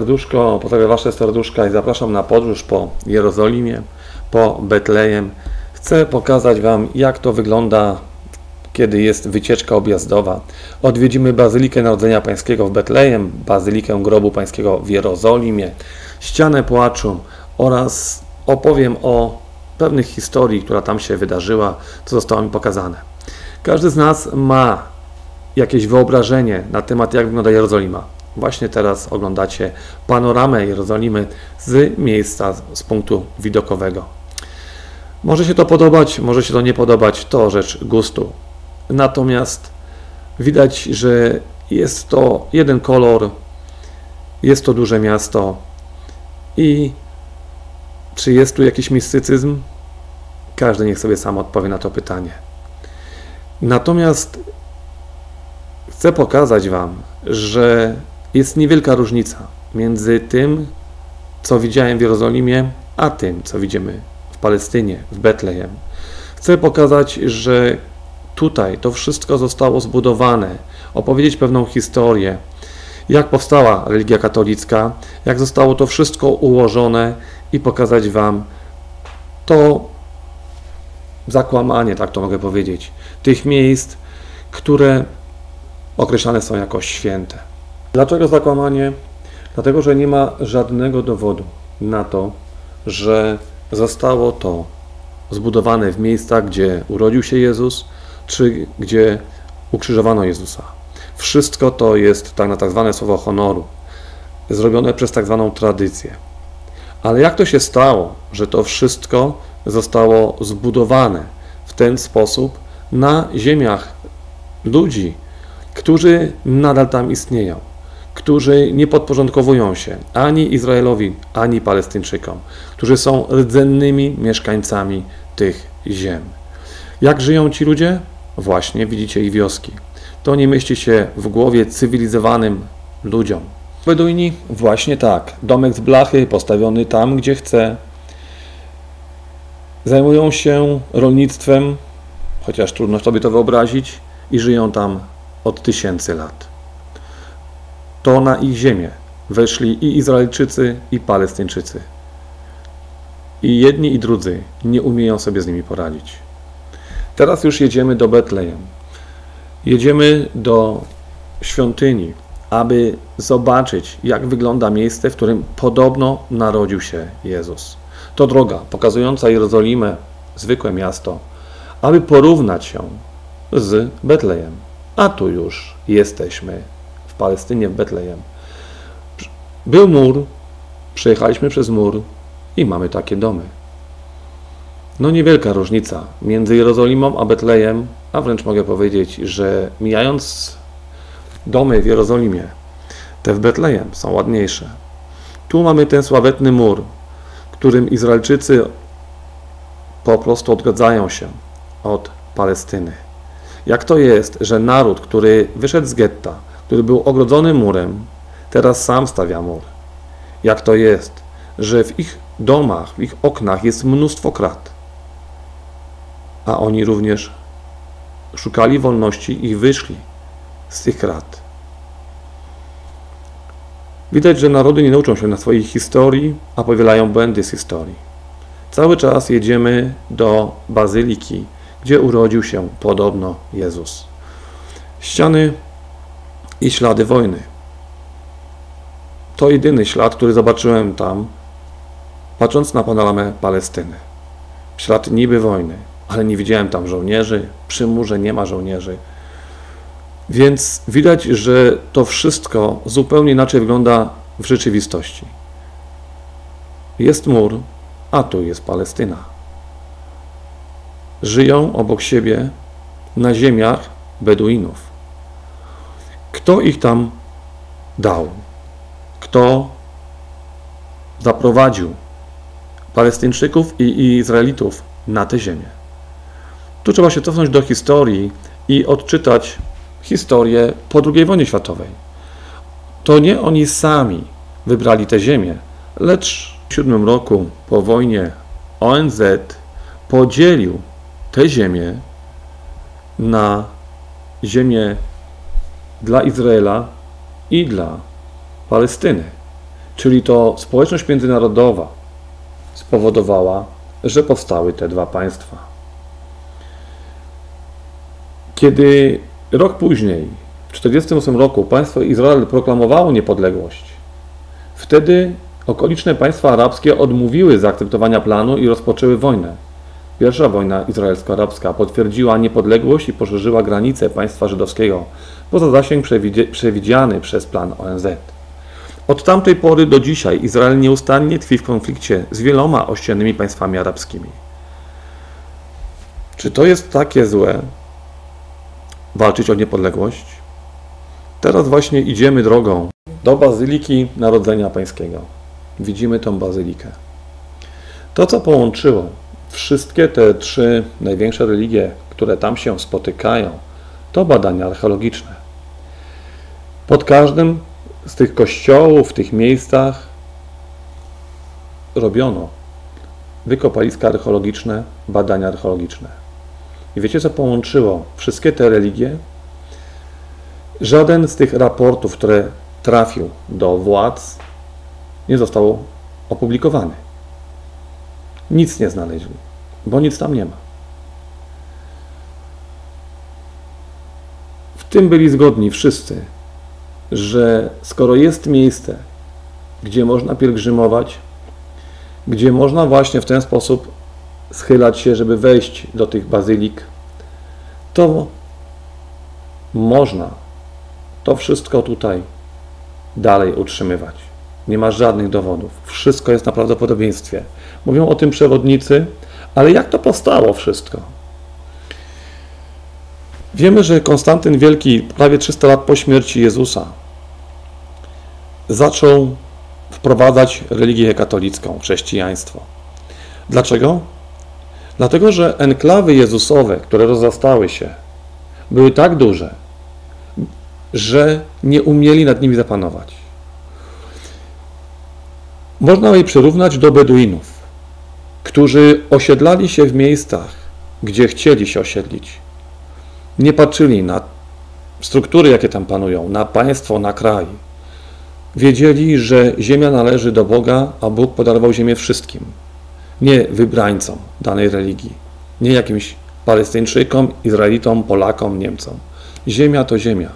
Serduszko, pozdrawiam Wasze serduszka i zapraszam na podróż po Jerozolimie, po Betlejem. Chcę pokazać Wam, jak to wygląda, kiedy jest wycieczka objazdowa. Odwiedzimy Bazylikę Narodzenia Pańskiego w Betlejem, Bazylikę Grobu Pańskiego w Jerozolimie, Ścianę Płaczu oraz opowiem o pewnych historii, która tam się wydarzyła, co zostało mi pokazane. Każdy z nas ma jakieś wyobrażenie na temat, jak wygląda Jerozolima. Właśnie teraz oglądacie panoramę Jerozolimy z miejsca, z punktu widokowego. Może się to podobać, może się to nie podobać, to rzecz gustu. Natomiast widać, że jest to jeden kolor, jest to duże miasto i czy jest tu jakiś mistycyzm? Każdy niech sobie sam odpowie na to pytanie. Natomiast chcę pokazać Wam, że jest niewielka różnica między tym, co widziałem w Jerozolimie, a tym, co widzimy w Palestynie, w Betlejem. Chcę pokazać, że tutaj to wszystko zostało zbudowane, opowiedzieć pewną historię, jak powstała religia katolicka, jak zostało to wszystko ułożone i pokazać Wam to zakłamanie, tak to mogę powiedzieć, tych miejsc, które określane są jako święte. Dlaczego zakłamanie? Dlatego, że nie ma żadnego dowodu na to, że zostało to zbudowane w miejscach, gdzie urodził się Jezus, czy gdzie ukrzyżowano Jezusa. Wszystko to jest tak na tak zwane słowo honoru, zrobione przez tak zwaną tradycję. Ale jak to się stało, że to wszystko zostało zbudowane w ten sposób na ziemiach ludzi, którzy nadal tam istnieją? Którzy nie podporządkowują się ani Izraelowi, ani Palestyńczykom, którzy są rdzennymi mieszkańcami tych ziem. Jak żyją ci ludzie? Właśnie widzicie ich wioski. To nie mieści się w głowie cywilizowanym ludziom. Beduini? Właśnie tak. Domek z blachy postawiony tam, gdzie chce. Zajmują się rolnictwem, chociaż trudno sobie to wyobrazić, i żyją tam od tysięcy lat to na ich ziemię weszli i Izraelczycy, i Palestyńczycy. I jedni, i drudzy nie umieją sobie z nimi poradzić. Teraz już jedziemy do Betlejem. Jedziemy do świątyni, aby zobaczyć, jak wygląda miejsce, w którym podobno narodził się Jezus. To droga pokazująca Jerozolimę, zwykłe miasto, aby porównać ją z Betlejem. A tu już jesteśmy Palestynie, w Betlejem. Był mur, przejechaliśmy przez mur i mamy takie domy. No niewielka różnica między Jerozolimą a Betlejem, a wręcz mogę powiedzieć, że mijając domy w Jerozolimie, te w Betlejem są ładniejsze. Tu mamy ten sławetny mur, którym Izraelczycy po prostu odgadzają się od Palestyny. Jak to jest, że naród, który wyszedł z getta, który był ogrodzony murem, teraz sam stawia mur. Jak to jest, że w ich domach, w ich oknach jest mnóstwo krat, a oni również szukali wolności i wyszli z tych krat. Widać, że narody nie nauczą się na swojej historii, a powielają błędy z historii. Cały czas jedziemy do bazyliki, gdzie urodził się podobno Jezus. Ściany i ślady wojny. To jedyny ślad, który zobaczyłem tam, patrząc na panoramę Palestyny. Ślad niby wojny, ale nie widziałem tam żołnierzy, przy murze nie ma żołnierzy. Więc widać, że to wszystko zupełnie inaczej wygląda w rzeczywistości. Jest mur, a tu jest Palestyna. Żyją obok siebie na ziemiach Beduinów. Kto ich tam dał? Kto zaprowadził Palestyńczyków i Izraelitów na tę ziemię? Tu trzeba się cofnąć do historii i odczytać historię po II wojnie światowej. To nie oni sami wybrali tę ziemię, lecz w siódmym roku po wojnie ONZ podzielił tę ziemię na ziemię dla Izraela i dla Palestyny. czyli to społeczność międzynarodowa, spowodowała, że powstały te dwa państwa. Kiedy rok później, w 1948 roku, państwo Izrael proklamowało niepodległość, wtedy okoliczne państwa arabskie odmówiły zaakceptowania planu i rozpoczęły wojnę. Pierwsza wojna izraelsko-arabska potwierdziła niepodległość i poszerzyła granice państwa żydowskiego poza zasięg przewidziany przez plan ONZ. Od tamtej pory do dzisiaj Izrael nieustannie tkwi w konflikcie z wieloma ościennymi państwami arabskimi. Czy to jest takie złe walczyć o niepodległość? Teraz właśnie idziemy drogą do Bazyliki Narodzenia Pańskiego. Widzimy tą bazylikę. To, co połączyło wszystkie te trzy największe religie, które tam się spotykają, to badania archeologiczne. Pod każdym z tych kościołów, w tych miejscach robiono wykopaliska archeologiczne, badania archeologiczne. I wiecie, co połączyło wszystkie te religie? Żaden z tych raportów, które trafił do władz, nie został opublikowany. Nic nie znaleźli, bo nic tam nie ma. W tym byli zgodni wszyscy, że skoro jest miejsce, gdzie można pielgrzymować, gdzie można właśnie w ten sposób schylać się, żeby wejść do tych bazylik, to można to wszystko tutaj dalej utrzymywać. Nie ma żadnych dowodów. Wszystko jest na prawdopodobieństwie. Mówią o tym przewodnicy, ale jak to powstało wszystko? Wiemy, że Konstantyn Wielki, prawie 300 lat po śmierci Jezusa, zaczął wprowadzać religię katolicką, chrześcijaństwo. Dlaczego? Dlatego, że enklawy jezusowe, które rozrastały się, były tak duże, że nie umieli nad nimi zapanować. Można je przyrównać do Beduinów, którzy osiedlali się w miejscach, gdzie chcieli się osiedlić. Nie patrzyli na struktury, jakie tam panują, na państwo, na kraj. Wiedzieli, że ziemia należy do Boga, a Bóg podarował ziemię wszystkim. Nie wybrańcom danej religii, nie jakimś Palestyńczykom, Izraelitom, Polakom, Niemcom. Ziemia to ziemia.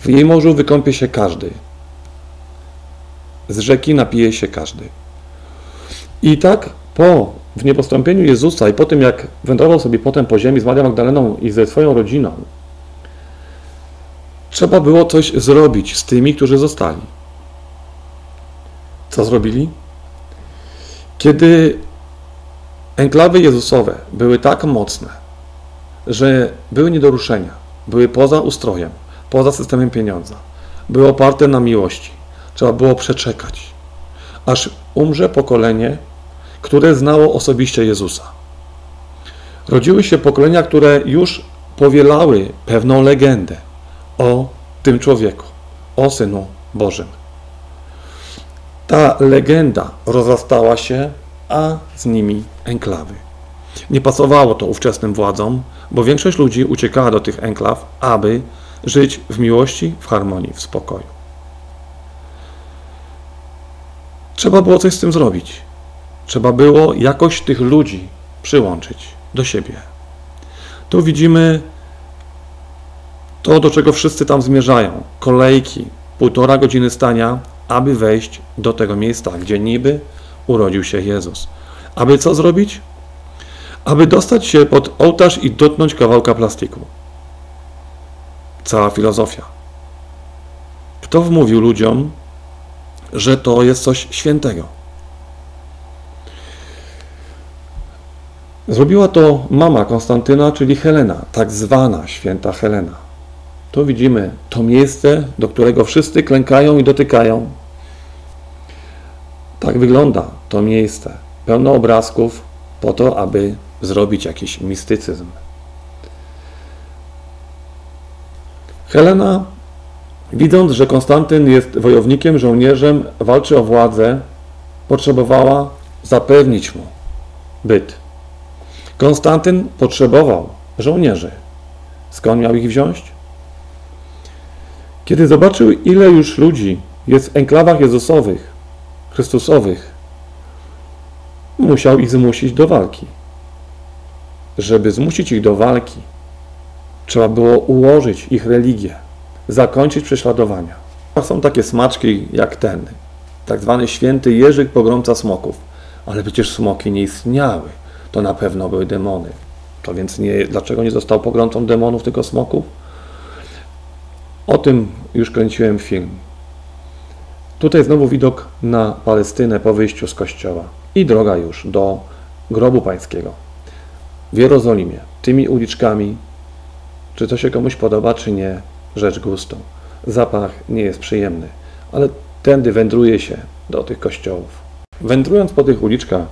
W jej morzu wykąpie się każdy. Z rzeki napije się każdy. I tak po w niepostąpieniu Jezusa i po tym, jak wędrował sobie potem po ziemi z Marią Magdaleną i ze swoją rodziną, trzeba było coś zrobić z tymi, którzy zostali. Co zrobili? Kiedy enklawy Jezusowe były tak mocne, że były nie do ruszenia, były poza ustrojem, poza systemem pieniądza, były oparte na miłości, trzeba było przeczekać, aż umrze pokolenie, które znało osobiście Jezusa. Rodziły się pokolenia, które już powielały pewną legendę o tym człowieku, o Synu Bożym. Ta legenda rozrastała się, a z nimi enklawy. Nie pasowało to ówczesnym władzom, bo większość ludzi uciekała do tych enklaw, aby żyć w miłości, w harmonii, w spokoju. Trzeba było coś z tym zrobić. Trzeba było jakoś tych ludzi przyłączyć do siebie. Tu widzimy to, do czego wszyscy tam zmierzają. Kolejki, półtora godziny stania, aby wejść do tego miejsca, gdzie niby urodził się Jezus. Aby co zrobić? Aby dostać się pod ołtarz i dotknąć kawałka plastiku. Cała filozofia. Kto wmówił ludziom, że to jest coś świętego? Zrobiła to mama Konstantyna, czyli Helena, tak zwana święta Helena. Tu widzimy to miejsce, do którego wszyscy klękają i dotykają. Tak wygląda to miejsce. Pełno obrazków po to, aby zrobić jakiś mistycyzm. Helena, widząc, że Konstantyn jest wojownikiem, żołnierzem, walczy o władzę, potrzebowała zapewnić mu byt. Konstantyn potrzebował żołnierzy. Skąd miał ich wziąć? Kiedy zobaczył, ile już ludzi jest w enklawach Jezusowych, Chrystusowych, musiał ich zmusić do walki. Żeby zmusić ich do walki, trzeba było ułożyć ich religię, zakończyć prześladowania. Są takie smaczki jak ten, tak zwany święty Jerzyk pogromca smoków, ale przecież smoki nie istniały, to na pewno były demony. To więc nie, dlaczego nie został pogromcą demonów, tylko smoków? O tym już kręciłem film. Tutaj znowu widok na Palestynę po wyjściu z kościoła i droga już do grobu pańskiego. W Jerozolimie, tymi uliczkami, czy to się komuś podoba, czy nie, rzecz gustu. Zapach nie jest przyjemny, ale tędy wędruje się do tych kościołów. Wędrując po tych uliczkach,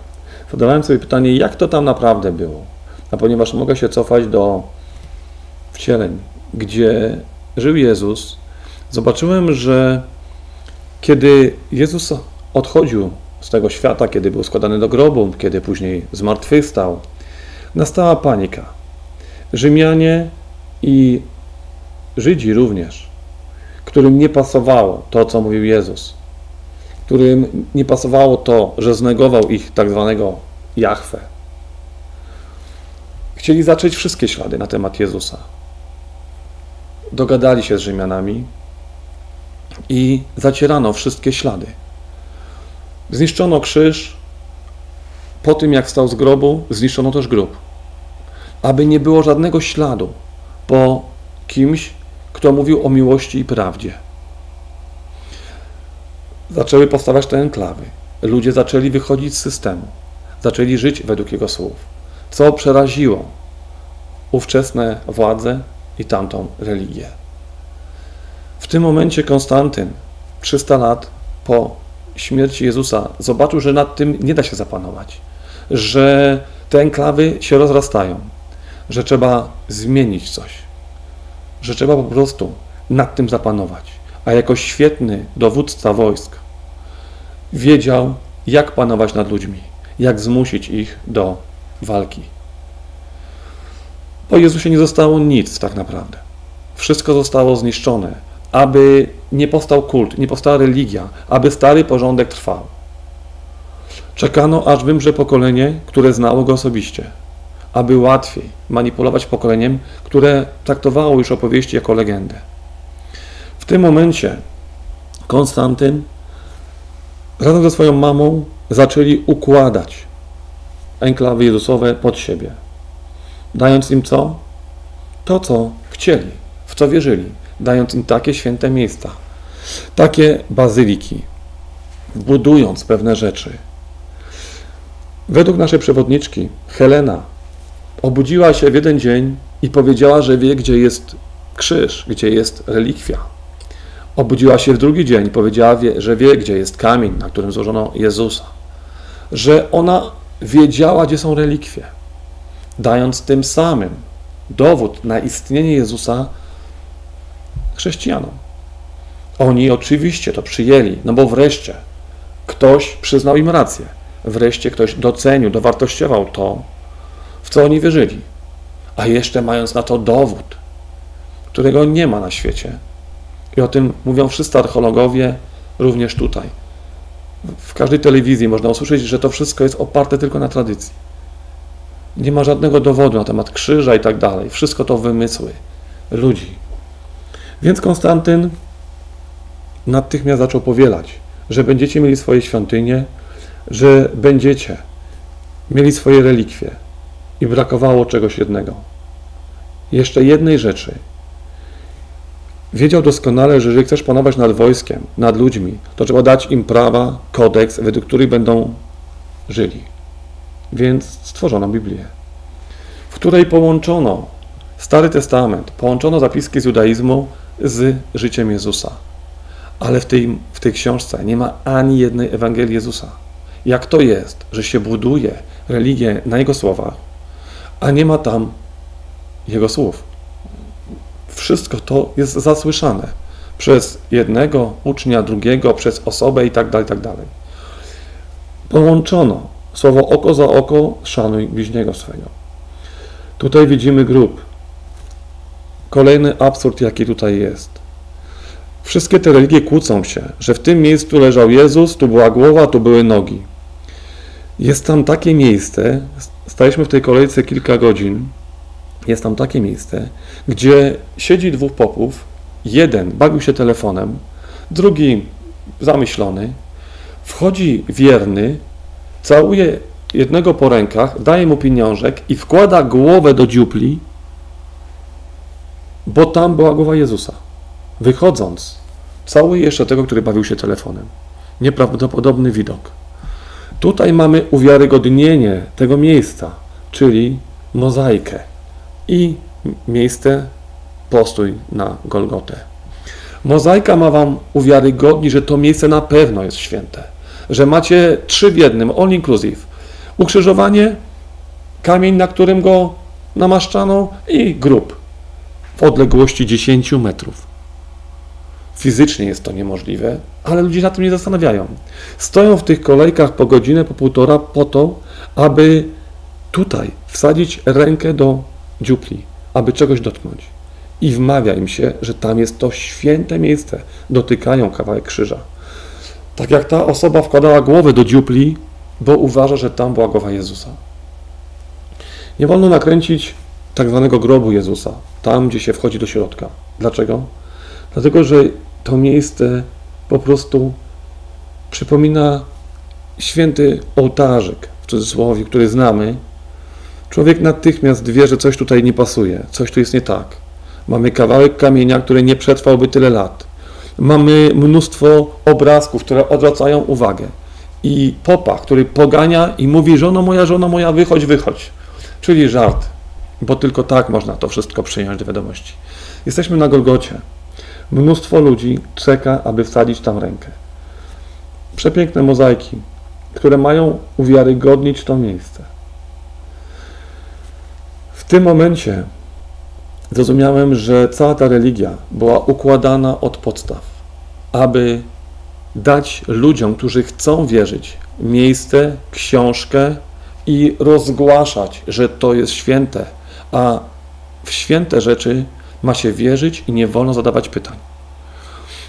zadawałem sobie pytanie, jak to tam naprawdę było. A ponieważ mogę się cofać do wcieleń, gdzie żył Jezus, zobaczyłem, że kiedy Jezus odchodził z tego świata, kiedy był składany do grobu, kiedy później zmartwychwstał, nastała panika. Rzymianie i Żydzi również, którym nie pasowało to, co mówił Jezus, którym nie pasowało to, że znegował ich tak zwanego Jahwe. Chcieli zacząć wszystkie ślady na temat Jezusa. Dogadali się z Rzymianami i zacierano wszystkie ślady. Zniszczono krzyż, po tym jak wstał z grobu, zniszczono też grób. Aby nie było żadnego śladu po kimś, kto mówił o miłości i prawdzie. Zaczęły powstawać te enklawy. Ludzie zaczęli wychodzić z systemu. Zaczęli żyć według jego słów. Co przeraziło ówczesne władze i tamtą religię. W tym momencie Konstantyn, 300 lat po śmierci Jezusa, zobaczył, że nad tym nie da się zapanować, że te enklawy się rozrastają, że trzeba zmienić coś, że trzeba po prostu nad tym zapanować. A jako świetny dowódca wojsk wiedział, jak panować nad ludźmi, jak zmusić ich do walki. Po Jezusie nie zostało nic tak naprawdę. Wszystko zostało zniszczone, aby nie powstał kult, nie powstała religia, aby stary porządek trwał. Czekano, aż wymrze pokolenie, które znało go osobiście, aby łatwiej manipulować pokoleniem, które traktowało już opowieści jako legendę. W tym momencie Konstantyn razem ze swoją mamą zaczęli układać enklawy Jezusowe pod siebie, dając im co? To, co chcieli, w co wierzyli, dając im takie święte miejsca, takie bazyliki, budując pewne rzeczy. Według naszej przewodniczki, Helena obudziła się w jeden dzień i powiedziała, że wie, gdzie jest krzyż, gdzie jest relikwia. Obudziła się w drugi dzień i powiedziała, że wie, gdzie jest kamień, na którym złożono Jezusa. Że ona wiedziała, gdzie są relikwie, dając tym samym dowód na istnienie Jezusa chrześcijanom. Oni oczywiście to przyjęli, no bo wreszcie ktoś przyznał im rację. Wreszcie ktoś docenił, dowartościował to, w co oni wierzyli. A jeszcze mając na to dowód, którego nie ma na świecie. I o tym mówią wszyscy archeologowie, również tutaj. W każdej telewizji można usłyszeć, że to wszystko jest oparte tylko na tradycji. Nie ma żadnego dowodu na temat krzyża i tak dalej. Wszystko to wymysły ludzi. Więc Konstantyn natychmiast zaczął powielać, że będziecie mieli swoje świątynie, że będziecie mieli swoje relikwie. I brakowało czegoś jednego. Jeszcze jednej rzeczy. Wiedział doskonale, że jeżeli chcesz panować nad wojskiem, nad ludźmi, to trzeba dać im prawa, kodeks, według których będą żyli. Więc stworzono Biblię, w której połączono Stary Testament, połączono zapiski z judaizmu z życiem Jezusa. Ale w tej, w tej książce nie ma ani jednej Ewangelii Jezusa. Jak to jest, że się buduje religię na Jego słowach, a nie ma tam Jego słów? Wszystko to jest zasłyszane przez jednego ucznia, drugiego, przez osobę i tak dalej, tak dalej. Połączono słowo oko za oko, szanuj bliźniego swego. Tutaj widzimy grób. Kolejny absurd, jaki tutaj jest. Wszystkie te religie kłócą się, że w tym miejscu leżał Jezus, tu była głowa, tu były nogi. Jest tam takie miejsce, staliśmy w tej kolejce kilka godzin, jest tam takie miejsce, gdzie siedzi dwóch popów, jeden bawił się telefonem, drugi zamyślony, wchodzi wierny, całuje jednego po rękach, daje mu pieniążek i wkłada głowę do dziupli, bo tam była głowa Jezusa. Wychodząc, całuje jeszcze tego, który bawił się telefonem. Nieprawdopodobny widok. Tutaj mamy uwiarygodnienie tego miejsca, czyli mozaikę i miejsce postój na Golgotę. Mozaika ma wam uwiarygodnić, że to miejsce na pewno jest święte, że macie trzy w jednym, all inclusive. Ukrzyżowanie, kamień, na którym go namaszczano i grób w odległości 10 metrów. Fizycznie jest to niemożliwe, ale ludzie na tym nie zastanawiają. Stoją w tych kolejkach po godzinę, po półtora po to, aby tutaj wsadzić rękę do dziupli, aby czegoś dotknąć. I wmawia im się, że tam jest to święte miejsce. Dotykają kawałek krzyża. Tak jak ta osoba wkładała głowę do dziupli, bo uważa, że tam była głowa Jezusa. Nie wolno nakręcić tak zwanego grobu Jezusa, tam gdzie się wchodzi do środka. Dlaczego? Dlatego, że to miejsce po prostu przypomina święty ołtarzyk, w cudzysłowie, który znamy. Człowiek natychmiast wie, że coś tutaj nie pasuje, coś tu jest nie tak. Mamy kawałek kamienia, który nie przetrwałby tyle lat. Mamy mnóstwo obrazków, które odwracają uwagę. I popa, który pogania i mówi: Żono moja, żono moja, wychodź, wychodź. Czyli żart, bo tylko tak można to wszystko przyjąć do wiadomości. Jesteśmy na Golgocie. Mnóstwo ludzi czeka, aby wsadzić tam rękę. Przepiękne mozaiki, które mają uwiarygodnić to miejsce. W tym momencie zrozumiałem, że cała ta religia była układana od podstaw, aby dać ludziom, którzy chcą wierzyć, miejsce, książkę i rozgłaszać, że to jest święte, a w święte rzeczy ma się wierzyć i nie wolno zadawać pytań.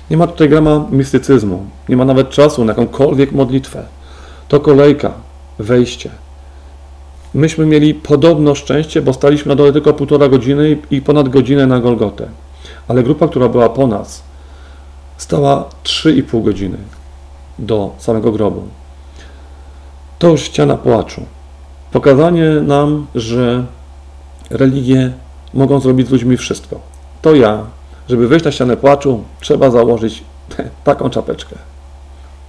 Nie ma tutaj grama mistycyzmu, nie ma nawet czasu na jakąkolwiek modlitwę. To kolejka, wejście. Myśmy mieli podobno szczęście, bo staliśmy na dole tylko półtora godziny i ponad godzinę na Golgotę. Ale grupa, która była po nas, stała 3,5 godziny do samego grobu. To już ściana płaczu. Pokazanie nam, że religie mogą zrobić z ludźmi wszystko. To ja, żeby wejść na ścianę płaczu, trzeba założyć taką czapeczkę.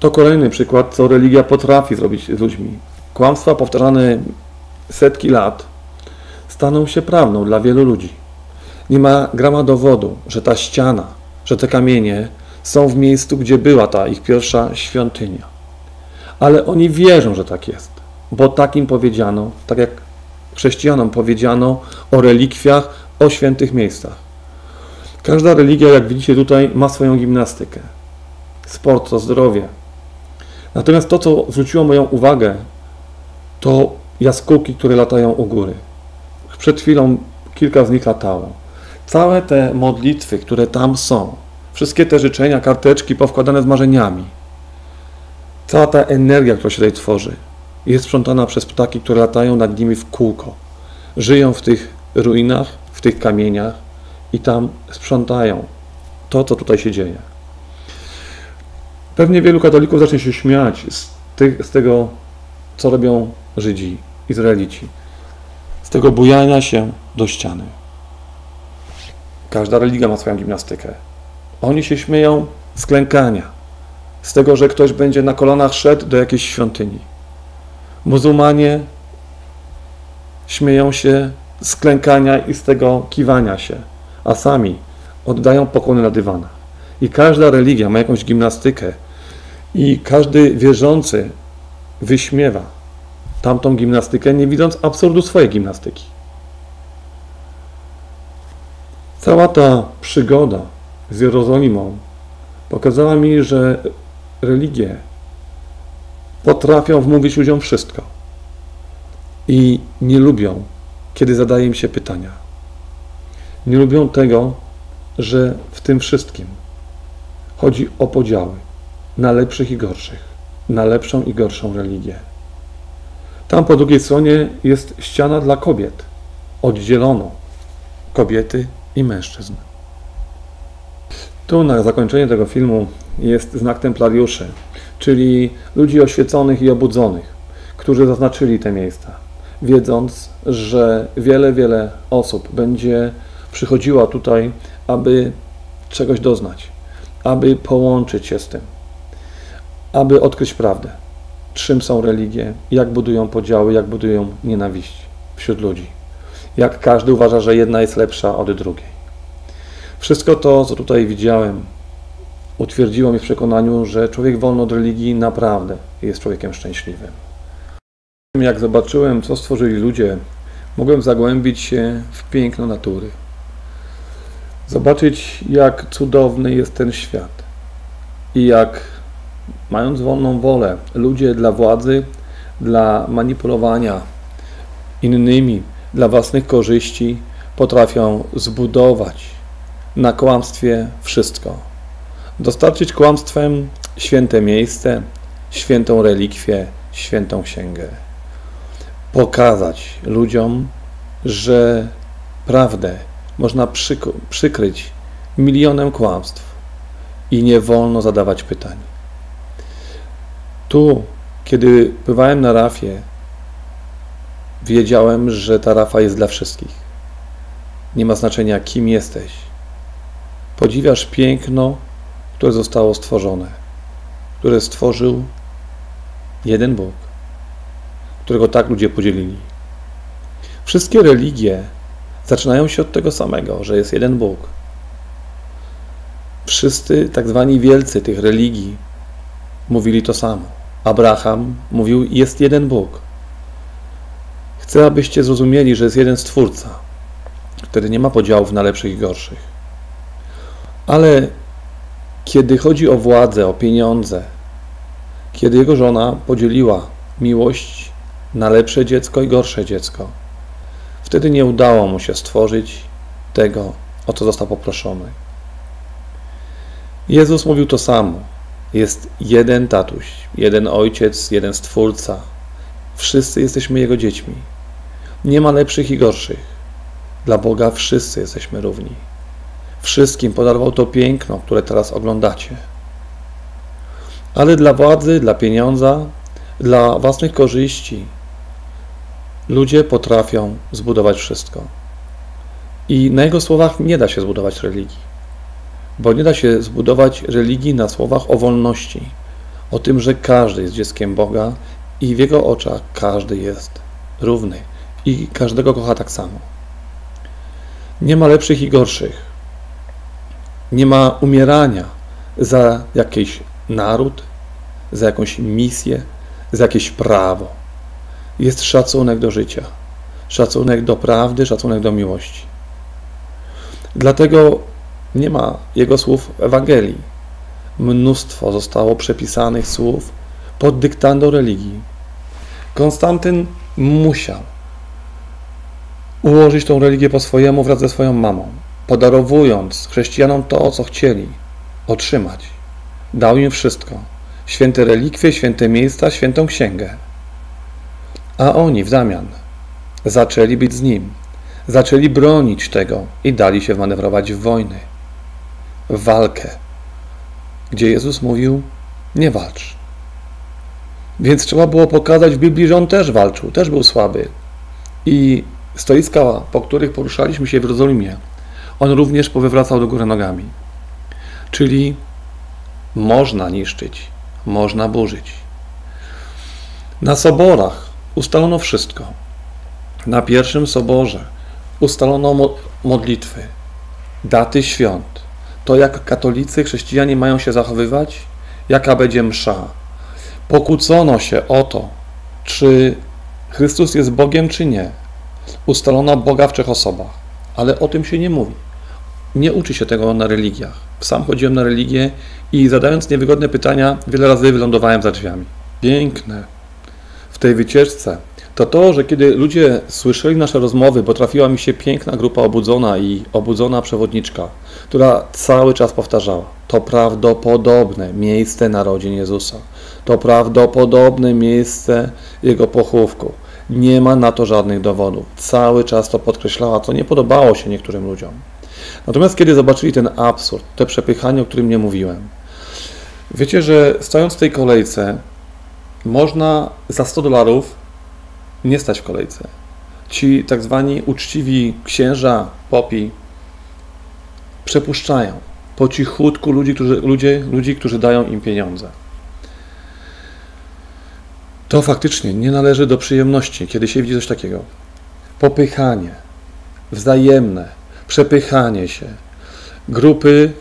To kolejny przykład, co religia potrafi zrobić z ludźmi. Kłamstwa powtarzane setki lat staną się prawdą dla wielu ludzi. Nie ma grama dowodu, że ta ściana, że te kamienie są w miejscu, gdzie była ta ich pierwsza świątynia. Ale oni wierzą, że tak jest, bo tak im powiedziano, tak jak chrześcijanom powiedziano o relikwiach, o świętych miejscach. Każda religia, jak widzicie tutaj, ma swoją gimnastykę. Sport to zdrowie. Natomiast to, co zwróciło moją uwagę, to jaskółki, które latają u góry. Przed chwilą kilka z nich latało. Całe te modlitwy, które tam są, wszystkie te życzenia, karteczki powkładane z marzeniami, cała ta energia, która się tutaj tworzy, jest sprzątana przez ptaki, które latają nad nimi w kółko. Żyją w tych ruinach, w tych kamieniach i tam sprzątają to, co tutaj się dzieje. Pewnie wielu katolików zacznie się śmiać z, tych, z tego, co robią Żydzi, Izraelici, z tego bujania się do ściany. Każda religia ma swoją gimnastykę. Oni się śmieją z klękania, z tego, że ktoś będzie na kolanach szedł do jakiejś świątyni. Muzułmanie śmieją się z klękania i z tego kiwania się, a sami oddają pokłony na dywanach. I każda religia ma jakąś gimnastykę i każdy wierzący wyśmiewa tamtą gimnastykę, nie widząc absurdu swojej gimnastyki. Cała ta przygoda z Jerozolimą pokazała mi, że religie potrafią wmówić ludziom wszystko i nie lubią, kiedy zadaje im się pytania. Nie lubią tego, że w tym wszystkim Chodzi o podziały na lepszych i gorszych, na lepszą i gorszą religię. Tam po drugiej stronie jest ściana dla kobiet. Oddzielono kobiety i mężczyzn. Tu na zakończenie tego filmu jest znak templariuszy, czyli ludzi oświeconych i obudzonych, którzy zaznaczyli te miejsca, wiedząc, że wiele, wiele osób będzie przychodziła tutaj, aby czegoś doznać, aby połączyć się z tym, aby odkryć prawdę, czym są religie, jak budują podziały, jak budują nienawiść wśród ludzi, jak każdy uważa, że jedna jest lepsza od drugiej. Wszystko to, co tutaj widziałem, utwierdziło mnie w przekonaniu, że człowiek wolny od religii naprawdę jest człowiekiem szczęśliwym. Jak zobaczyłem, co stworzyli ludzie, mogłem zagłębić się w piękno natury. Zobaczyć, jak cudowny jest ten świat i jak, mając wolną wolę, ludzie dla władzy, dla manipulowania innymi, dla własnych korzyści potrafią zbudować na kłamstwie wszystko. Dostarczyć kłamstwem święte miejsce, świętą relikwię, świętą księgę. Pokazać ludziom, że prawdę można przykryć milionem kłamstw i nie wolno zadawać pytań. Tu, kiedy bywałem na rafie, wiedziałem, że ta rafa jest dla wszystkich. Nie ma znaczenia, kim jesteś. Podziwiasz piękno, które zostało stworzone, które stworzył jeden Bóg, którego tak ludzie podzielili. Wszystkie religie zaczynają się od tego samego, że jest jeden Bóg. Wszyscy tak zwani wielcy tych religii mówili to samo. Abraham mówił: Jest jeden Bóg. Chcę, abyście zrozumieli, że jest jeden Stwórca, który nie ma podziałów na lepszych i gorszych. Ale kiedy chodzi o władzę, o pieniądze, kiedy jego żona podzieliła miłość na lepsze dziecko i gorsze dziecko, wtedy nie udało mu się stworzyć tego, o co został poproszony. Jezus mówił to samo. Jest jeden tatuś, jeden ojciec, jeden stwórca. Wszyscy jesteśmy Jego dziećmi. Nie ma lepszych i gorszych. Dla Boga wszyscy jesteśmy równi. Wszystkim podarował to piękno, które teraz oglądacie. Ale dla władzy, dla pieniądza, dla własnych korzyści ludzie potrafią zbudować wszystko. I na jego słowach nie da się zbudować religii. Bo nie da się zbudować religii na słowach o wolności, o tym, że każdy jest dzieckiem Boga i w jego oczach każdy jest równy i każdego kocha tak samo. Nie ma lepszych i gorszych. Nie ma umierania za jakiś naród, za jakąś misję, za jakieś prawo. Jest szacunek do życia, szacunek do prawdy, szacunek do miłości. Dlatego nie ma jego słów w Ewangelii. Mnóstwo zostało przepisanych słów pod dyktando religii. Konstantyn musiał ułożyć tą religię po swojemu wraz ze swoją mamą podarowując chrześcijanom to, co chcieli otrzymać. Dał im wszystko. Święte relikwie, święte miejsca, świętą księgę. A oni w zamian zaczęli być z nim. Zaczęli bronić tego i dali się manewrować w wojny, w walkę, gdzie Jezus mówił: Nie walcz. Więc trzeba było pokazać w Biblii, że on też walczył, też był słaby. I stoiska, po których poruszaliśmy się w Jerozolimie, on również powywracał do góry nogami. Czyli można niszczyć, można burzyć. Na soborach ustalono wszystko. Na pierwszym soborze ustalono modlitwy, daty świąt, to jak katolicy, chrześcijanie mają się zachowywać, jaka będzie msza. Pokłócono się o to, czy Chrystus jest Bogiem, czy nie. Ustalono Boga w trzech osobach, ale o tym się nie mówi nie uczy się tego na religiach. Sam chodziłem na religię i zadając niewygodne pytania, wiele razy wylądowałem za drzwiami. Piękne. W tej wycieczce, to to, że kiedy ludzie słyszeli nasze rozmowy, bo trafiła mi się piękna grupa obudzona i obudzona przewodniczka, która cały czas powtarzała, to prawdopodobne miejsce narodzin Jezusa, to prawdopodobne miejsce Jego pochówku. Nie ma na to żadnych dowodów. Cały czas to podkreślała, co nie podobało się niektórym ludziom. Natomiast kiedy zobaczyli ten absurd, te przepychanie, o którym nie mówiłem, wiecie, że stojąc w tej kolejce, można za 100 dolarów nie stać w kolejce. Ci tak zwani uczciwi księża, popi przepuszczają po cichutku ludzi, którzy, ludzie, ludzi, którzy dają im pieniądze. To faktycznie nie należy do przyjemności, kiedy się widzi coś takiego. Popychanie, wzajemne, przepychanie się. Grupy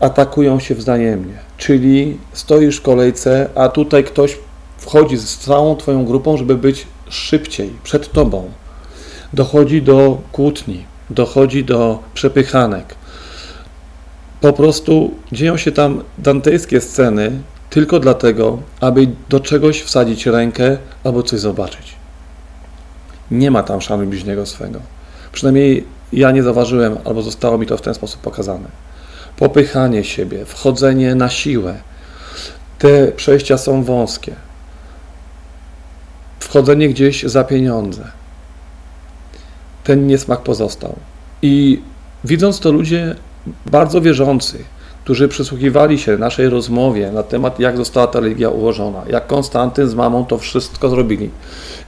atakują się wzajemnie, czyli stoisz w kolejce, a tutaj ktoś wchodzi z całą Twoją grupą, żeby być szybciej, przed Tobą. Dochodzi do kłótni, dochodzi do przepychanek. Po prostu dzieją się tam dantejskie sceny tylko dlatego, aby do czegoś wsadzić rękę albo coś zobaczyć. Nie ma tam szamy bliźniego swego. Przynajmniej ja nie zauważyłem, albo zostało mi to w ten sposób pokazane. Popychanie siebie, wchodzenie na siłę. Te przejścia są wąskie wchodzenie gdzieś za pieniądze. Ten niesmak pozostał. I widząc to ludzie bardzo wierzący, którzy przysłuchiwali się naszej rozmowie na temat, jak została ta religia ułożona, jak Konstantyn z mamą to wszystko zrobili.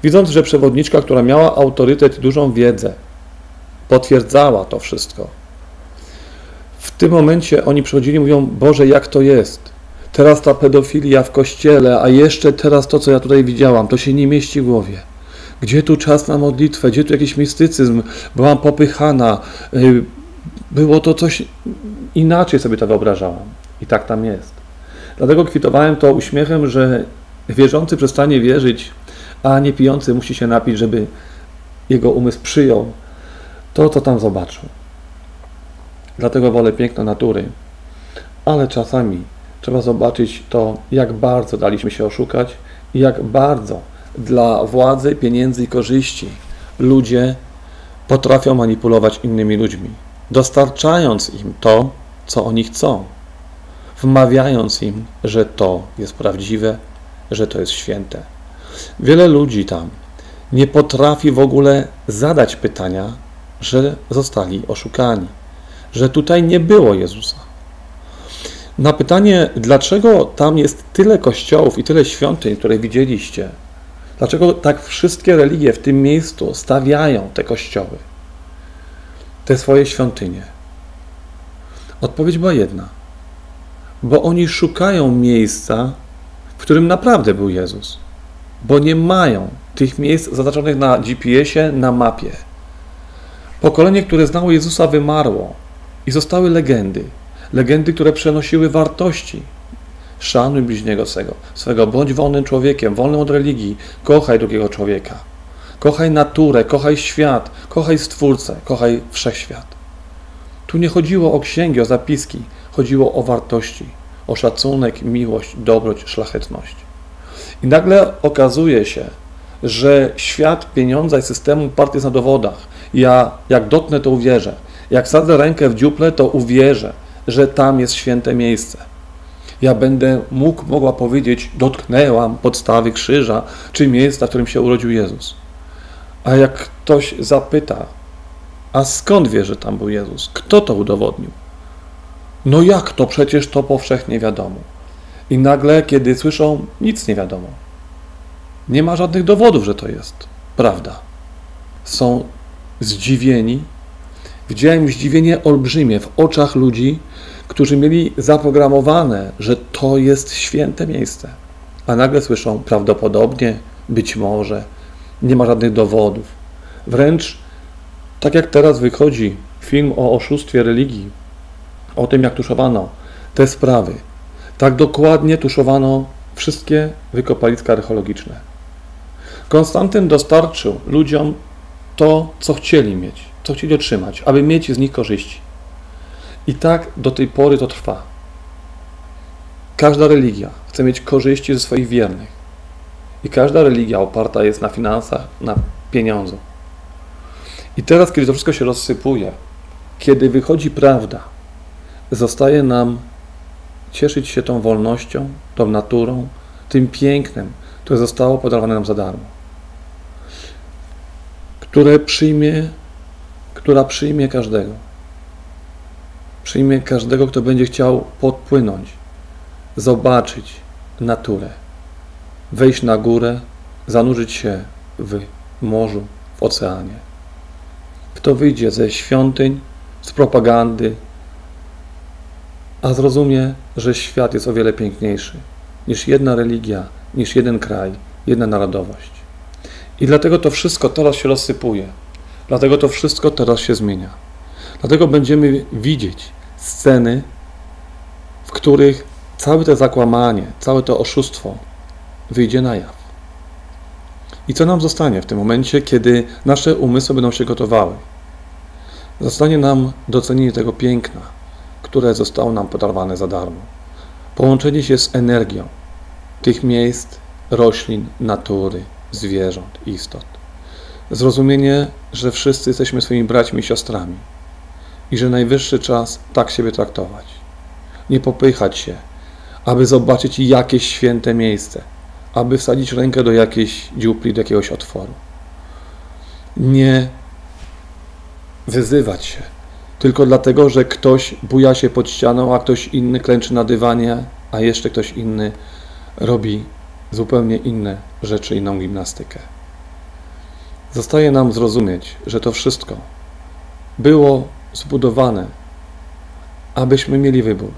Widząc, że przewodniczka, która miała autorytet i dużą wiedzę, potwierdzała to wszystko. W tym momencie oni przychodzili i mówią: Boże, jak to jest? teraz ta pedofilia w kościele, a jeszcze teraz to, co ja tutaj widziałam, to się nie mieści w głowie. Gdzie tu czas na modlitwę, gdzie tu jakiś mistycyzm, byłam popychana, y, było to coś inaczej sobie to wyobrażałam. I tak tam jest. Dlatego kwitowałem to uśmiechem, że wierzący przestanie wierzyć, a nie pijący musi się napić, żeby jego umysł przyjął to, co tam zobaczył. Dlatego wolę piękno natury, ale czasami trzeba zobaczyć to, jak bardzo daliśmy się oszukać i jak bardzo dla władzy, pieniędzy i korzyści ludzie potrafią manipulować innymi ludźmi, dostarczając im to, co oni chcą, wmawiając im, że to jest prawdziwe, że to jest święte. Wiele ludzi tam nie potrafi w ogóle zadać pytania, że zostali oszukani, że tutaj nie było Jezusa na pytanie, dlaczego tam jest tyle kościołów i tyle świątyń, które widzieliście, dlaczego tak wszystkie religie w tym miejscu stawiają te kościoły, te swoje świątynie, odpowiedź była jedna. Bo oni szukają miejsca, w którym naprawdę był Jezus, bo nie mają tych miejsc zaznaczonych na GPS-ie, na mapie. Pokolenie, które znało Jezusa, wymarło i zostały legendy legendy, które przenosiły wartości. Szanuj bliźniego swego, swego, bądź wolnym człowiekiem, wolnym od religii, kochaj drugiego człowieka. Kochaj naturę, kochaj świat, kochaj Stwórcę, kochaj wszechświat. Tu nie chodziło o księgi, o zapiski, chodziło o wartości, o szacunek, miłość, dobroć, szlachetność. I nagle okazuje się, że świat pieniądza i systemu oparty jest na dowodach. Ja jak dotknę, to uwierzę. Jak sadzę rękę w dziuple, to uwierzę że tam jest święte miejsce. Ja będę mógł, mogła powiedzieć, dotknęłam podstawy krzyża, czy miejsca, w którym się urodził Jezus. A jak ktoś zapyta, a skąd wie, że tam był Jezus? Kto to udowodnił? No jak to? Przecież to powszechnie wiadomo. I nagle, kiedy słyszą, nic nie wiadomo. Nie ma żadnych dowodów, że to jest prawda. Są zdziwieni. Widziałem zdziwienie olbrzymie w oczach ludzi, którzy mieli zaprogramowane, że to jest święte miejsce, a nagle słyszą prawdopodobnie, być może, nie ma żadnych dowodów. Wręcz tak jak teraz wychodzi film o oszustwie religii, o tym jak tuszowano te sprawy, tak dokładnie tuszowano wszystkie wykopaliska archeologiczne. Konstantyn dostarczył ludziom to, co chcieli mieć, co chcieli otrzymać, aby mieć z nich korzyści. I tak do tej pory to trwa. Każda religia chce mieć korzyści ze swoich wiernych. I każda religia oparta jest na finansach, na pieniądzu. I teraz, kiedy to wszystko się rozsypuje, kiedy wychodzi prawda, zostaje nam cieszyć się tą wolnością, tą naturą, tym pięknem, które zostało podarowane nam za darmo. Które przyjmie, która przyjmie każdego. Przyjmie każdego, kto będzie chciał podpłynąć, zobaczyć naturę, wejść na górę, zanurzyć się w morzu, w oceanie. Kto wyjdzie ze świątyń, z propagandy, a zrozumie, że świat jest o wiele piękniejszy niż jedna religia, niż jeden kraj, jedna narodowość. I dlatego to wszystko teraz się rozsypuje. Dlatego to wszystko teraz się zmienia. Dlatego będziemy widzieć sceny, w których całe to zakłamanie, całe to oszustwo wyjdzie na jaw. I co nam zostanie w tym momencie, kiedy nasze umysły będą się gotowały? Zostanie nam docenienie tego piękna, które zostało nam podarowane za darmo. Połączenie się z energią tych miejsc, roślin, natury, zwierząt, istot. Zrozumienie, że wszyscy jesteśmy swoimi braćmi i siostrami i że najwyższy czas tak siebie traktować. Nie popychać się, aby zobaczyć jakieś święte miejsce, aby wsadzić rękę do jakiejś dziupli, do jakiegoś otworu. Nie wyzywać się, tylko dlatego, że ktoś buja się pod ścianą, a ktoś inny klęczy na dywanie, a jeszcze ktoś inny robi zupełnie inne rzeczy, inną gimnastykę. Zostaje nam zrozumieć, że to wszystko było zbudowane, abyśmy mieli wybór.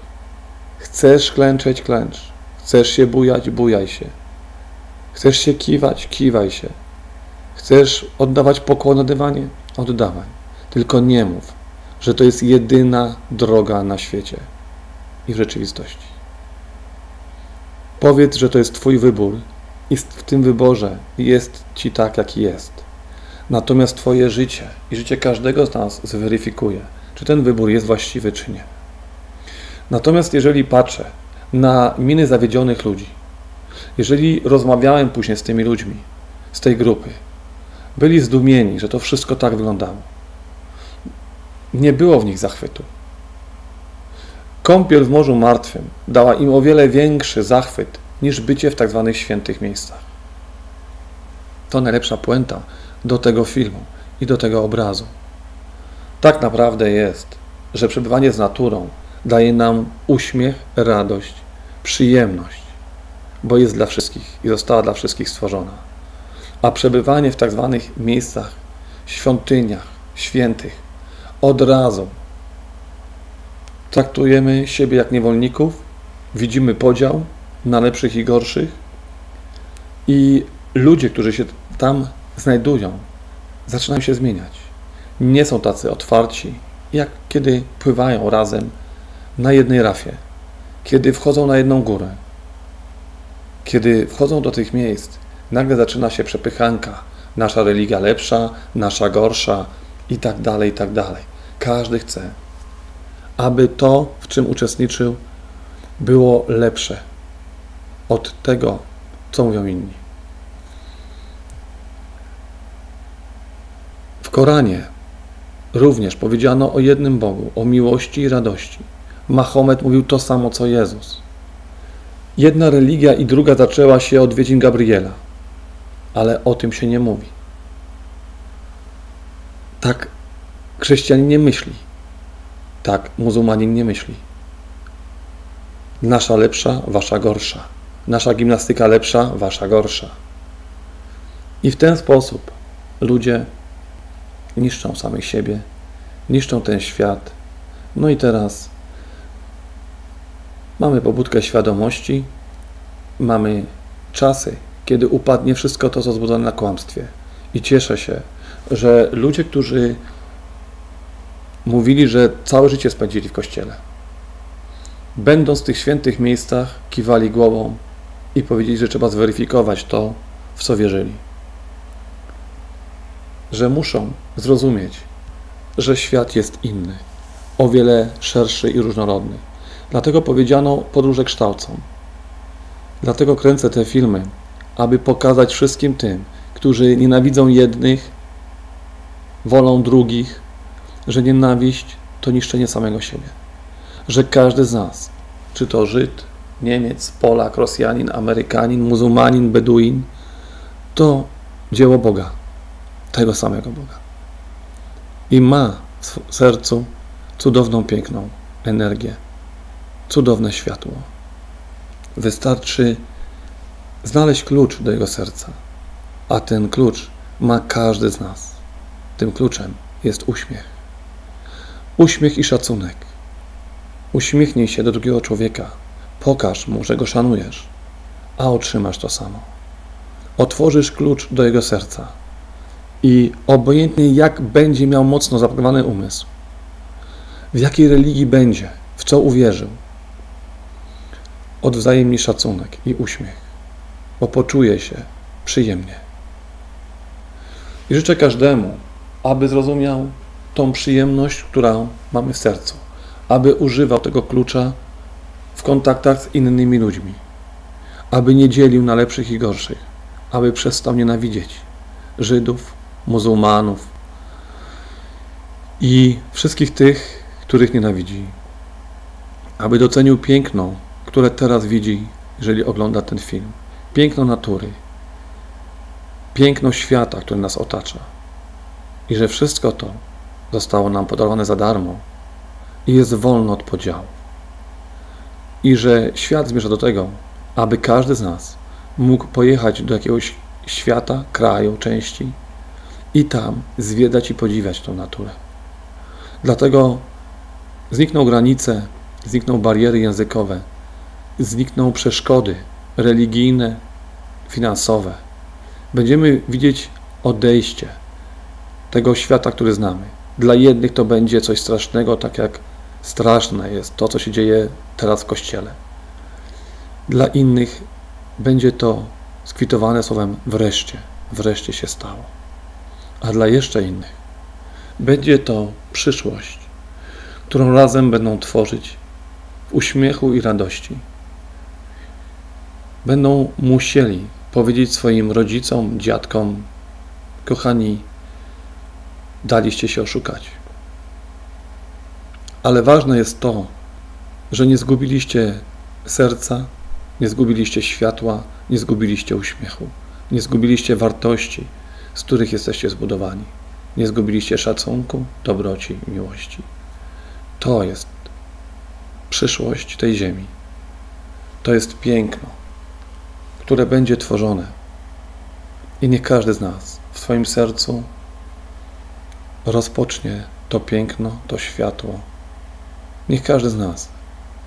Chcesz klęczeć, klęcz. Chcesz się bujać, bujaj się. Chcesz się kiwać, kiwaj się. Chcesz oddawać pokłon na dywanie? Oddawaj. Tylko nie mów, że to jest jedyna droga na świecie i w rzeczywistości. Powiedz, że to jest Twój wybór i w tym wyborze jest Ci tak, jaki jest. Natomiast Twoje życie i życie każdego z nas zweryfikuje, czy ten wybór jest właściwy, czy nie. Natomiast jeżeli patrzę na miny zawiedzionych ludzi, jeżeli rozmawiałem później z tymi ludźmi z tej grupy, byli zdumieni, że to wszystko tak wyglądało. Nie było w nich zachwytu. Kąpiel w Morzu Martwym dała im o wiele większy zachwyt niż bycie w tak zwanych świętych miejscach. To najlepsza puenta do tego filmu i do tego obrazu. Tak naprawdę jest, że przebywanie z naturą daje nam uśmiech, radość, przyjemność, bo jest dla wszystkich i została dla wszystkich stworzona. A przebywanie w tak zwanych miejscach, świątyniach, świętych, od razu traktujemy siebie jak niewolników, widzimy podział na lepszych i gorszych i ludzie, którzy się tam znajdują, zaczynają się zmieniać. Nie są tacy otwarci, jak kiedy pływają razem na jednej rafie, kiedy wchodzą na jedną górę, kiedy wchodzą do tych miejsc, nagle zaczyna się przepychanka. Nasza religia lepsza, nasza gorsza i tak dalej, i tak dalej. Każdy chce, aby to, w czym uczestniczył, było lepsze od tego, co mówią inni. W Koranie również powiedziano o jednym Bogu, o miłości i radości. Mahomet mówił to samo co Jezus. Jedna religia i druga zaczęła się od odwiedzin Gabriela, ale o tym się nie mówi. Tak chrześcijanin nie myśli. Tak muzułmanin nie myśli. Nasza lepsza, wasza gorsza. Nasza gimnastyka lepsza, wasza gorsza. I w ten sposób ludzie niszczą samych siebie, niszczą ten świat. No i teraz mamy pobudkę świadomości, mamy czasy, kiedy upadnie wszystko to, co zbudowane na kłamstwie. I cieszę się, że ludzie, którzy mówili, że całe życie spędzili w kościele, będąc w tych świętych miejscach, kiwali głową i powiedzieli, że trzeba zweryfikować to, w co wierzyli. Że muszą zrozumieć, że świat jest inny, o wiele szerszy i różnorodny. Dlatego powiedziano, podróże kształcą. Dlatego kręcę te filmy, aby pokazać wszystkim tym, którzy nienawidzą jednych, wolą drugich, że nienawiść to niszczenie samego siebie. Że każdy z nas, czy to Żyd, Niemiec, Polak, Rosjanin, Amerykanin, muzułmanin, Beduin, to dzieło Boga, tego samego Boga. I ma w sercu cudowną, piękną energię, cudowne światło. Wystarczy znaleźć klucz do jego serca, a ten klucz ma każdy z nas. Tym kluczem jest uśmiech. Uśmiech i szacunek. Uśmiechnij się do drugiego człowieka, pokaż mu, że go szanujesz, a otrzymasz to samo. Otworzysz klucz do jego serca i obojętnie jak będzie miał mocno zaprogramowany umysł, w jakiej religii będzie, w co uwierzył, odwzajemni szacunek i uśmiech, bo poczuje się przyjemnie. I życzę każdemu, aby zrozumiał tą przyjemność, którą mamy w sercu, aby używał tego klucza w kontaktach z innymi ludźmi, aby nie dzielił na lepszych i gorszych, aby przestał nienawidzieć Żydów, muzułmanów i wszystkich tych, których nienawidzi, aby docenił piękno, które teraz widzi, jeżeli ogląda ten film, piękno natury, piękno świata, który nas otacza i że wszystko to zostało nam podarowane za darmo i jest wolne od podziału. I że świat zmierza do tego, aby każdy z nas mógł pojechać do jakiegoś świata, kraju, części i tam zwiedzać i podziwiać tą naturę. Dlatego znikną granice, znikną bariery językowe, znikną przeszkody religijne, finansowe. Będziemy widzieć odejście tego świata, który znamy. Dla jednych to będzie coś strasznego, tak jak straszne jest to, co się dzieje teraz w kościele. Dla innych będzie to skwitowane słowem wreszcie, wreszcie się stało. A dla jeszcze innych będzie to przyszłość, którą razem będą tworzyć w uśmiechu i radości. Będą musieli powiedzieć swoim rodzicom, dziadkom, kochani, daliście się oszukać. Ale ważne jest to, że nie zgubiliście serca, nie zgubiliście światła, nie zgubiliście uśmiechu, nie zgubiliście wartości, z których jesteście zbudowani. Nie zgubiliście szacunku, dobroci i miłości. To jest przyszłość tej ziemi. To jest piękno, które będzie tworzone. I niech każdy z nas w swoim sercu rozpocznie to piękno, to światło. Niech każdy z nas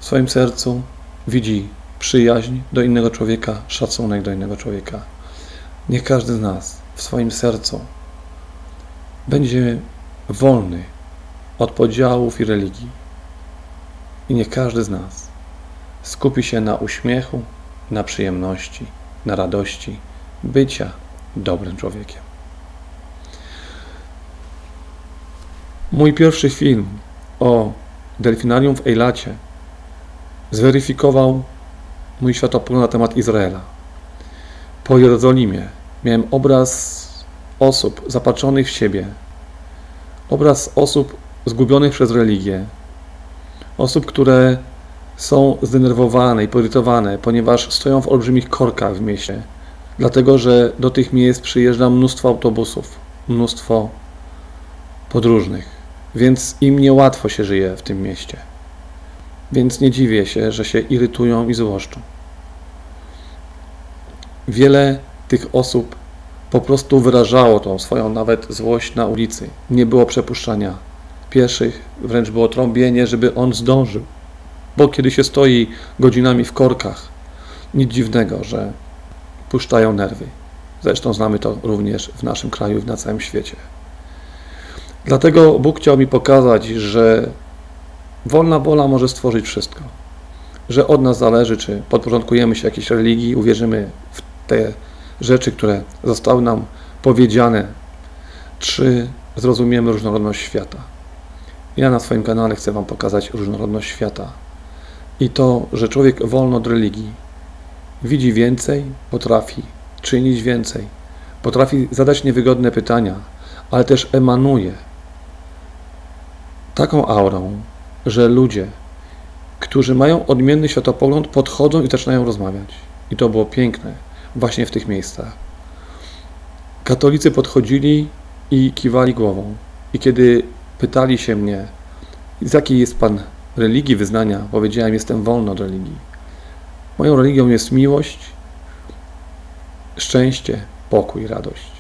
w swoim sercu widzi przyjaźń do innego człowieka, szacunek do innego człowieka. Niech każdy z nas w swoim sercu będzie wolny od podziałów i religii. I niech każdy z nas skupi się na uśmiechu, na przyjemności, na radości bycia dobrym człowiekiem. Mój pierwszy film o delfinarium w Ejlacie zweryfikował mój światopogląd na temat Izraela. Po Jerozolimie miałem obraz osób zapatrzonych w siebie, obraz osób zgubionych przez religię, osób, które są zdenerwowane i poirytowane, ponieważ stoją w olbrzymich korkach w mieście, dlatego że do tych miejsc przyjeżdża mnóstwo autobusów, mnóstwo podróżnych, więc im niełatwo się żyje w tym mieście. Więc nie dziwię się, że się irytują i złoszczą. Wiele tych osób po prostu wyrażało tą swoją nawet złość na ulicy. Nie było przepuszczania pieszych, wręcz było trąbienie, żeby on zdążył. Bo kiedy się stoi godzinami w korkach, nic dziwnego, że puszczają nerwy. Zresztą znamy to również w naszym kraju i na całym świecie. Dlatego Bóg chciał mi pokazać, że wolna wola może stworzyć wszystko. Że od nas zależy, czy podporządkujemy się jakiejś religii, uwierzymy w te rzeczy, które zostały nam powiedziane, czy zrozumiemy różnorodność świata. Ja na swoim kanale chcę Wam pokazać różnorodność świata i to, że człowiek wolny od religii widzi więcej, potrafi czynić więcej. Potrafi zadać niewygodne pytania, ale też emanuje taką aurą, że ludzie, którzy mają odmienny światopogląd, podchodzą i zaczynają rozmawiać. I to było piękne właśnie w tych miejscach. Katolicy podchodzili i kiwali głową. I kiedy pytali się mnie, z jakiej jest Pan religii, wyznania, powiedziałem, jestem wolny od religii. Moją religią jest miłość, szczęście, pokój, radość.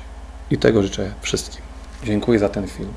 I tego życzę wszystkim. Dziękuję za ten film.